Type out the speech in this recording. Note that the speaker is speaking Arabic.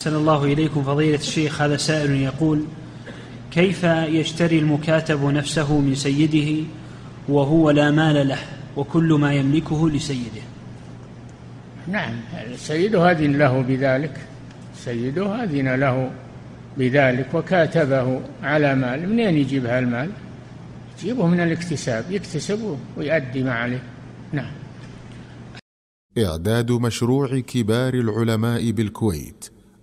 أحسن الله إليكم فضيلة الشيخ. هذا سائل يقول كيف يشتري المكاتب نفسه من سيده وهو لا مال له وكل ما يملكه لسيده؟ نعم سيده أذن له بذلك. سيده أذن له بذلك وكاتبه على مال. منين يجيب هالمال؟ يجيبه من الاكتساب يكتسبه ويؤدي ما عليه. نعم. إعداد مشروع كبار العلماء بالكويت.